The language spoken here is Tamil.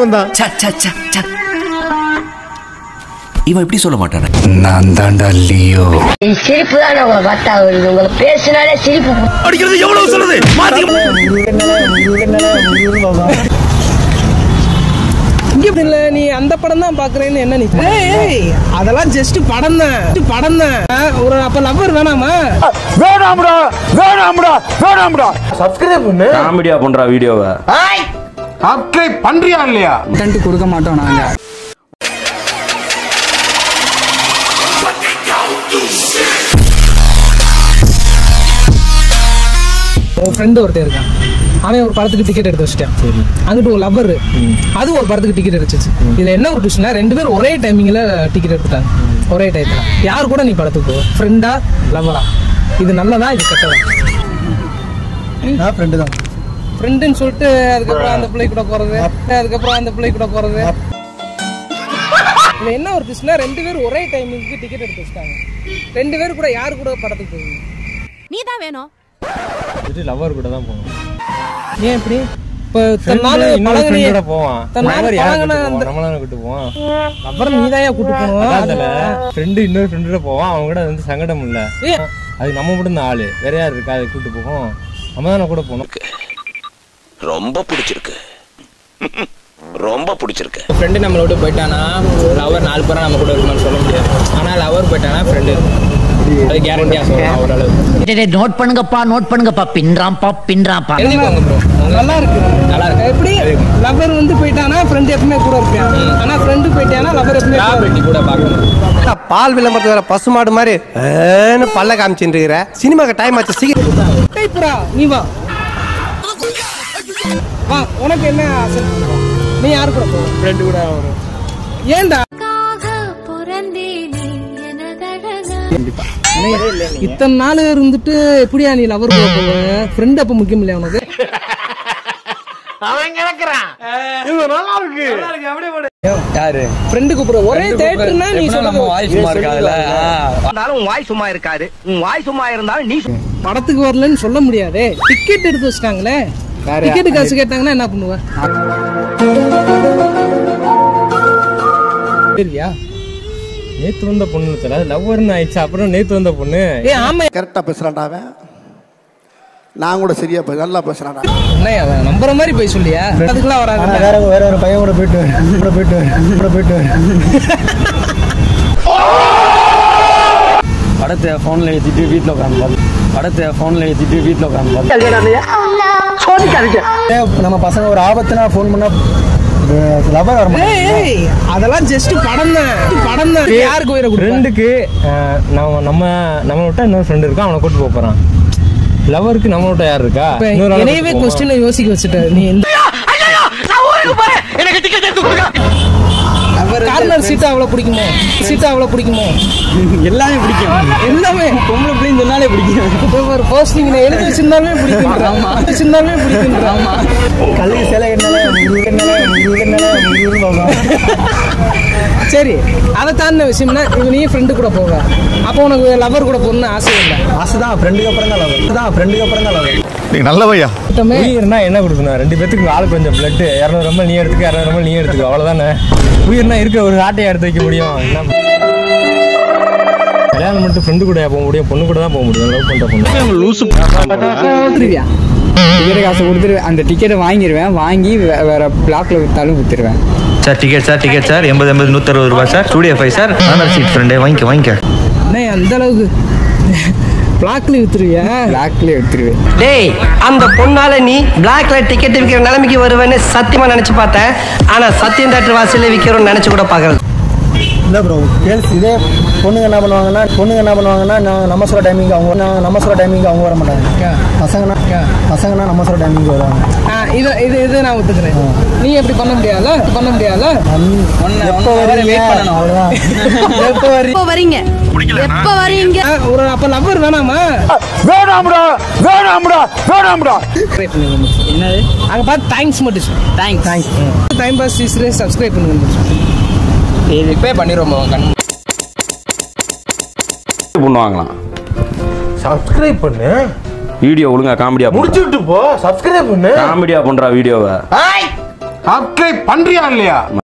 வந்தான். இவன் இப்படி சொல்ல மாட்டானே. நான் தாண்டா லியோ. சிரிப்பு தான் உங்களை பார்த்தா வருது. உங்களை பேசினாலே சிரிப்பு அடிக்கிறது எவ்வளவு சொல்லுது? இங்க இல்ல நீ அந்த படம் தான் பாக்குறேன்னு என்ன நீ அதெல்லாம் ஜஸ்ட் படம் தான். படம் தான். ஒரு அப்ப லவ்வர் வேணாமா? வேணாம்டா வேணாம்டா வேணாம்டா. சப்ஸ்கிரைப் பண்ணு காமெடியா பண்றா வீடியோவை சப்ஸ்கிரைப் பண்றியா இல்லையா? கண்டு கொடுக்க மாட்டோம் நாங்க. உன் ஃப்ரெண்டு ஒருத்தன் இருக்கான். அவன் ஒரு படத்துக்கு டிக்கெட் எடுத்து வச்சிட்டான். அங்கிட்டு ஒரு லவ்வர் அது ஒரு படத்துக்கு டிக்கெட் எடுத்துச்சு. இதுல என்ன ஒரு விஷயம்னா ரெண்டு பேரும் ஒரே டைமிங்ல டிக்கெட் எடுத்துட்டாங்க. ஒரே டயத்துல யார் கூட நீ படத்துக்கு போ? ஃப்ரெண்டா லவ்வரா இது நல்லதா இது கெட்டதா? நான் ஃப்ரெண்டு தான். ஃப்ரெண்டுன்னு சொல்லிட்டு அதுக்கப்புறம் அந்த பிள்ளை கூட போறது அதுக்கப்புறம் அந்த பிள்ளை கூட போறது. இதுல என்ன ஒரு விஷயம்னா ரெண்டு பேரும் ஒரே டைமிங்க்கு டிக்கெட் எடுத்து வச்சிட்டாங்க. ரெண்டு பேரும் கூட யார் கூட படத்துக்கு போவீங்க? நீ தான் வேணும் லவர் கூட தான் போவோம் ஏன் இப்படி? இப்போ தன்னால பழகுனியே ஃப்ரெண்டோட போவான். தன்னால பழகுன போவான்? நம்மளால கூட்டு போவான். அப்புறம் நீதாயா கூட்டு போகணும்? ஃப்ரெண்டு இன்னொரு ஃப்ரெண்டோட போவான். அவங்க கூட வந்து சங்கடம் இல்ல. அது நம்ம மட்டும் தான் ஆளு. வேற யார் இருக்கா? அதை கூட்டு போவோம் நம்ம தானே கூட போகணும். ரொம்ப பிடிச்சிருக்கு. ரொம்ப பிடிச்சிருக்கு. ஃப்ரெண்டு நம்மளை விட்டு போயிட்டானா? லவர் நாலு பேரா நம்ம கூட இருக்குமான்னு சொல்ல முடியாது. ஆனா லவர் போயிட்டானா ஃப்ரெண்டு அது கேரண்டியா சொல்லலாம் ஓரளவு நோட் பண்ணுங்கப்பா நோட் பண்ணுங்கப்பா. பின்றாம்பா பின்றாம்பா எழுதிக்கோங்க ப்ரோ நல்லா இருக்கு நல்லா இருக்கு. எப்படி? லவர் வந்து போயிட்டானா ஃப்ரெண்ட் எப்பவுமே கூட இருப்பேன். ஆனா ஃப்ரெண்டு போயிட்டானா லவர் எப்பவுமே கூட பெட்டி கூட பார்க்கணும். பால் விளம்பரத்து வேற பசுமாடு மாதிரி பல்ல காமிச்சுட்டு இருக்கிற? சினிமாக்கு டைம் ஆச்சு சீக்கிரம். நீ வா. வா உனக்கு என்ன ஆசை? நீ யாரு கூட போ? ஃப்ரெண்டு கூட வரும் ஏன்டா? இத்தனை நாள் இருந்துட்டு எப்படியா நீ லவர் கூட போவ? ஃப்ரெண்ட் அப்ப முக்கியம் இல்லையா உனக்கு? யாரு? ஃப்ரெண்டு கூப்பிடுற ஒரே தேட்டர்னா நீ சொல்றது வாய் சும்மா இருக்காதுல்ல? இருந்தாலும் உன் வாய் சும்மா இருக்காது. உன் வாய் சும்மா இருந்தாலும் நீ படத்துக்கு வரலன்னு சொல்ல முடியாதே. டிக்கெட் எடுத்து வச்சிட்டாங்களே. டிக்கெட் காசு கேட்டாங்கன்னா என்ன பண்ணுவ? சரியா? நேத்து வந்த பொண்ணு தெரியல லவ்வர்னு ஆயிடுச்சு அப்புறம் நேத்து வந்த பொண்ணு. ஏ ஆமா. கரெக்டா பேசுறான்டா அவன். நான் கூட சரியா பேச நல்லா பேசுறான்டா. என்னையா அவன்? நம்புற மாதிரி போய் சொல்லியா? அதுக்கெல்லாம் வராது வேற வேற ஒரு பையன் கூட போயிட்டு கூட போயிட்டு கூட போயிட்டு படத்தை போன்ல ஏத்திட்டு வீட்டுல உட்காந்து படத்தை போன்ல ஏத்திட்டு வீட்டுல உட்காந்து நம்ம பசங்க ஒரு ஆபத்துனா ஃபோன் பண்ணா லவர் வர அதெல்லாம் ஜஸ்ட் படம் தான். படம் தான். யாருக்கு உயிரை? ஃப்ரெண்டுக்கு நம்ம நம்ம நம்ம விட்டா இன்னொரு ஃப்ரெண்டு இருக்கா? அவனை கூட்டு போறான். லவருக்கு நம்ம விட்டா யார் இருக்கா? போவான். கொஸ்டின் யோசிக்க வச்சுட்ட நீ எந்த கார்னர் சீட்டா அவ்வளவு பிடிக்குமோ? சீட்டா அவ்வளவு பிடிக்குமோ? எல்லாமே பிடிக்கும். எல்லாமே. பொம்பளை பிள்ளைங்க சொன்னாலே பிடிக்கும். ஒரு போஸ்டிங் எழுதி வச்சிருந்தாலுமே பிடிக்கும் ஆமா. வச்சிருந்தாலுமே பிடிக்கும் ஆமா. கல்வி சிலை சரி அதை தாண்டின விஷயம்னா இப்ப நீ ஃப்ரெண்டு கூட போவ அப்போ உனக்கு லவர் கூட போகணும்னு ஆசை இல்லை. ஆசைதான். ஃப்ரெண்டுக்கு அப்புறம் தான் லவர் தான் ஃப்ரெண்டுக்கு அப்புறம் தான் லவர் நீ நல்லவையா? மொத்தமே உயிர்னா என்ன கொடுக்கணும்? ரெண்டு பேத்துக்கு ஆளு கொஞ்சம் பிளட் இரநூறு எம்எல் நீ எடுத்துக்க இரநூறு எம்எல் நீ எடுத்துக்க. அவ்வளவுதானே? உயிர்னா இருக்க ஒரு ஆட்டையை எடுத்து வைக்க முடியும். கல்யாணம் மட்டும் ஃப்ரெண்டு கூட போக முடியும் பொண்ணு கூட தான் போக முடியும். லவ் பண்ற பொண்ணு. வந்துருவியா டிக்கெட் காசு கொடுத்துருவேன் அந்த டிக்கெட்டை வாங்கிடுவேன் வாங்கி வேற பிளாக்ல வித்தாலும் வித்துருவேன். Sir ticket sir ticket sir. எண்பது எண்பது நூற்றி அறுபது ரூபாய் sir. Studio five sir. Honour seat ஃப்ரெண்டே வாங்கிக்க வாங்கிக்க. அண்ணே அந்த அளவுக்கு. பிளாக்ல வித்துருவியா? பிளாக்ல எடுத்துருவேன் டேய் அந்த பொண்ணால நீ பிளாக்ல டிக்கெட் விற்கிற நிலைமைக்கு வருவேன்னு சத்தியமா நினைச்சு பார்த்தேன் ஆனா சத்தியம் தேட்டர் வாசல்ல விற்கிறோம்னு நினைச்சு கூட பாக்குறது இல்லை ப்ரோ கேர்ள்ஸ் இதே பொண்ணுங்க என்ன பண்ணுவாங்கன்னா பொண்ணுங்க என்ன பண்ணுவாங்கன்னா நான் நம்ம சொல்ற டைமிங் அவங்க நான் நம்ம சொல்ற டைமிங் அவங்க வர மாட்டாங்க. பசங்கன்னா பசங்கன்னா நம்ம சொல்ற டைமிங் வருவாங்க. இது இது இது நான் ஒத்துக்கிறேன். நீ எப்படி பண்ண முடியாதுல பண்ண முடியாதுல எப்போ வரீங்க? அவ்வளோதான் எப்போ வரீங்க எப்போ வரீங்க? எப்போ வரீங்க? ஒரு அப்ப லவ்வர் வேணாமா? வேணாம்டா வேணாம்டா வேணாம்டா. என்னது? அங்க பார்த்து தேங்க்ஸ் மட்டும் சொல்லு. தேங்க்ஸ் தேங்க்ஸ் டைம் பாஸ் டீச்சரே சப்ஸ்கிரைப் பண்ணுங்க இது இப்போ பண்ணிடுவோம் கண் பண்ணுவாங்களாம். சப்ஸ்கிரைப் பண்ணு. வீடியோ ஒழுங்கா காமெடியா முடிச்சுட்டு போ. சப்ஸ்கிரைப் பண்ணு. காமெடியா பண்றா வீடியோவை. சப்ஸ்கிரைப் பண்றியா இல்லையா?